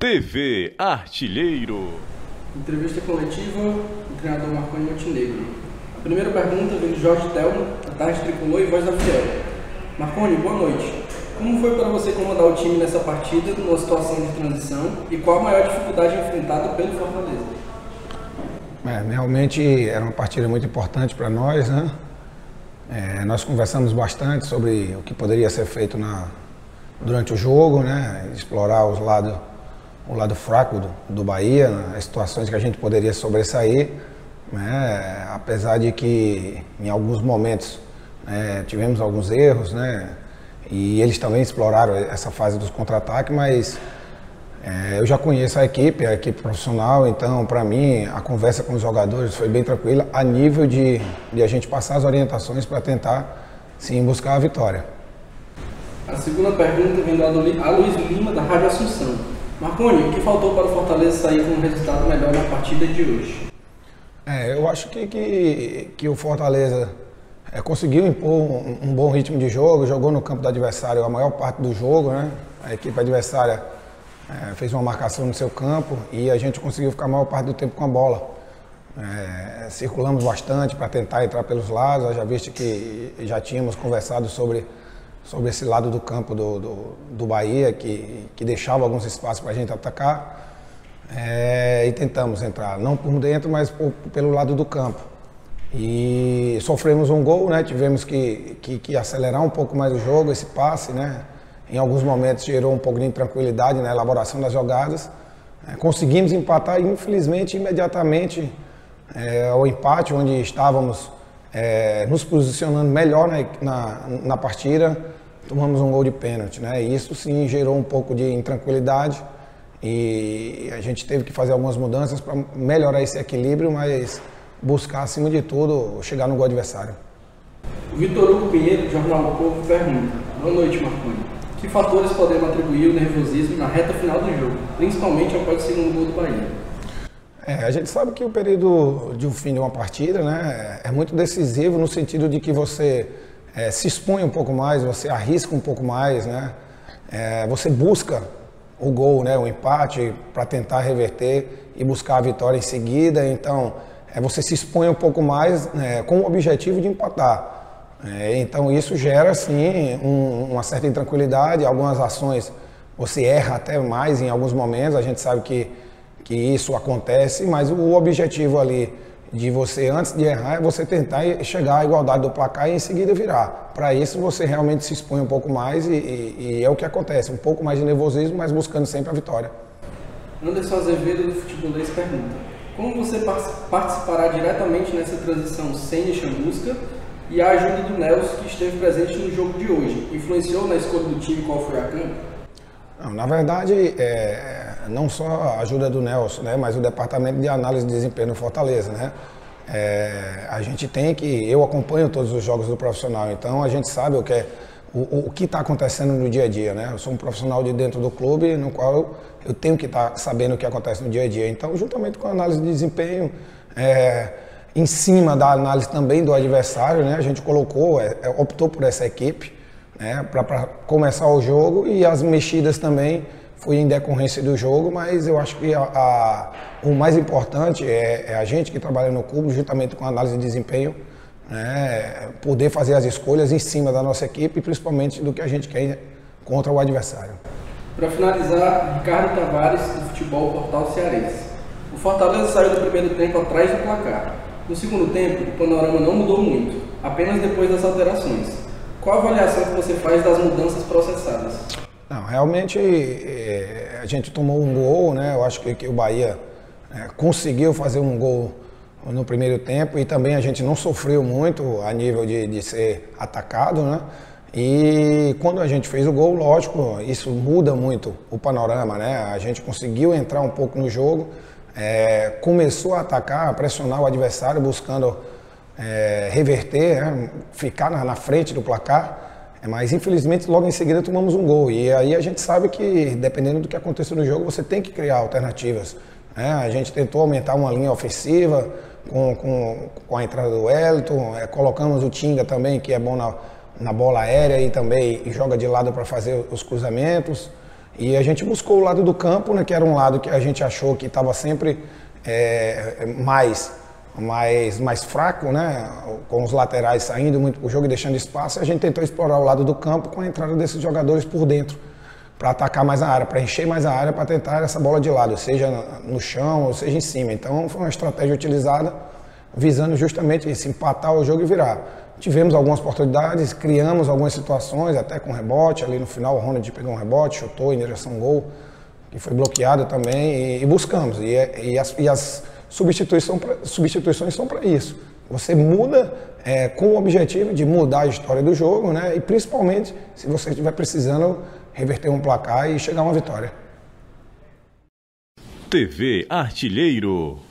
TV Artilheiro. Entrevista coletiva do treinador Marconi Montenegro. A primeira pergunta vem de Jorge Telmo, da Tarde Tricolor e Voz da Fiel. Marconi, boa noite. Como foi para você comandar o time nessa partida, numa situação de transição, e qual a maior dificuldade enfrentada pelo Fortaleza? É, realmente era uma partida muito importante para nós, né? É, nós conversamos bastante sobre o que poderia ser feito na, durante o jogo, né? explorar os lados, o lado fraco do, do Bahia, as situações que a gente poderia sobressair, né? apesar de que em alguns momentos né, tivemos alguns erros, né? e eles também exploraram essa fase dos contra-ataques, mas é, eu já conheço a equipe, a equipe profissional, então para mim a conversa com os jogadores foi bem tranquila, a nível de, de a gente passar as orientações para tentar sim buscar a vitória. A segunda pergunta vem do Aloysio Lima, da Rádio Assunção. Marconi, o que faltou para o Fortaleza sair com um resultado melhor na partida de hoje? É, eu acho que, que, que o Fortaleza é, conseguiu impor um, um, bom ritmo de jogo, jogou no campo do adversário a maior parte do jogo, né? A equipe adversária é, fez uma marcação no seu campo e a gente conseguiu ficar a maior parte do tempo com a bola. É, circulamos bastante para tentar entrar pelos lados, já visto que já tínhamos conversado sobre, sobre esse lado do campo do, do, do Bahia, que, que deixava alguns espaços para a gente atacar. É, e tentamos entrar, não por dentro, mas por, pelo lado do campo. E sofremos um gol, né? tivemos que, que, que acelerar um pouco mais o jogo, esse passe, né? em alguns momentos gerou um pouco de intranquilidade na elaboração das jogadas. É, conseguimos empatar e, infelizmente, imediatamente é, ao empate, onde estávamos é, nos posicionando melhor na, na, na, partida, tomamos um gol de pênalti. Né? Isso sim gerou um pouco de intranquilidade e a gente teve que fazer algumas mudanças para melhorar esse equilíbrio, mas buscar, acima de tudo, chegar no gol adversário. O Vitor Hugo Pinheiro, do Jornal do Povo, pergunta. Boa noite, Marconi. Que fatores podemos atribuir o nervosismo na reta final do jogo, principalmente após o segundo gol do Bahia? É, a gente sabe que o período de um fim de uma partida né, é muito decisivo no sentido de que você é, se expõe um pouco mais, você arrisca um pouco mais, né, é, você busca o gol, né, o empate para tentar reverter e buscar a vitória em seguida. Então, é, você se expõe um pouco mais né, com o objetivo de empatar. É, então isso gera sim um, uma certa intranquilidade, algumas ações você erra até mais em alguns momentos, a gente sabe que, que isso acontece, mas o objetivo ali de você, antes de errar, é você tentar chegar à igualdade do placar e em seguida virar. Para isso você realmente se expõe um pouco mais e, e, e, é o que acontece, um pouco mais de nervosismo, mas buscando sempre a vitória. Anderson Azevedo do Futebolês pergunta, como você participará diretamente nessa transição sem chamusca e a ajuda do Nelson, que esteve presente no jogo de hoje, influenciou na escolha do time qual foi a campo? Não, na verdade, é, não só a ajuda do Nelson, né, mas o departamento de análise de desempenho no Fortaleza, né? É, a gente tem que, eu acompanho todos os jogos do profissional, então a gente sabe o que é, o, o que está acontecendo no dia a dia, né? Eu sou um profissional de dentro do clube, no qual eu, eu tenho que estar tá sabendo o que acontece no dia a dia. Então, juntamente com a análise de desempenho, é, em cima da análise também do adversário, né? A gente colocou, é, é optou por essa equipe, né? Para começar o jogo e as mexidas também foi em decorrência do jogo, mas eu acho que a, a, o mais importante é, é, a gente que trabalha no clube, juntamente com a análise de desempenho, né? poder fazer as escolhas em cima da nossa equipe, principalmente do que a gente quer contra o adversário. Para finalizar, Ricardo Tavares, do Futebol Portal Cearense. O Fortaleza saiu do primeiro tempo atrás do placar. No segundo tempo, o panorama não mudou muito, apenas depois das alterações. Qual a avaliação que você faz das mudanças processadas? Não, realmente é, a gente tomou um gol, né? Eu acho que, que o Bahia é, conseguiu fazer um gol no primeiro tempo e também a gente não sofreu muito a nível de, de ser atacado, né? E quando a gente fez o gol, lógico, isso muda muito o panorama, né? A gente conseguiu entrar um pouco no jogo, é, começou a atacar, a pressionar o adversário, buscando é, reverter, né, ficar na, na, frente do placar. É, mas infelizmente logo em seguida tomamos um gol. E aí a gente sabe que, dependendo do que aconteça no jogo, você tem que criar alternativas. Né? A gente tentou aumentar uma linha ofensiva com, com, com a entrada do Wellington, é, colocamos o Tinga também, que é bom na, na bola aérea e também joga de lado para fazer os cruzamentos. E a gente buscou o lado do campo, né, que era um lado que a gente achou que estava sempre é, mais, mais, mais fraco, né, com os laterais saindo muito para o jogo e deixando espaço. A gente tentou explorar o lado do campo com a entrada desses jogadores por dentro, para atacar mais a área, para encher mais a área, para tentar essa bola de lado, seja no chão ou seja em cima. Então foi uma estratégia utilizada visando justamente isso, empatar o jogo e virar. Tivemos algumas oportunidades, criamos algumas situações, até com rebote. Ali no final, o Ronald pegou um rebote, chutou em direção ao gol, que foi bloqueado também, e, e buscamos. E, e, as, e as substituições, substituições são para isso. Você muda é, com o objetivo de mudar a história do jogo, né? e principalmente se você estiver precisando reverter um placar e chegar a uma vitória. TV Artilheiro.